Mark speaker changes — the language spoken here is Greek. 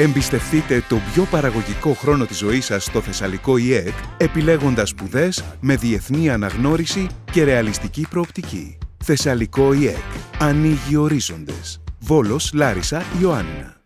Speaker 1: Εμπιστευτείτε το πιο παραγωγικό χρόνο της ζωής σας στο Θεσσαλικό ΙΕΚ, επιλέγοντας σπουδές με διεθνή αναγνώριση και ρεαλιστική προοπτική. Θεσσαλικό ΙΕΚ. Ανοίγει ορίζοντες. Βόλος, Λάρισα, Ιωάννα.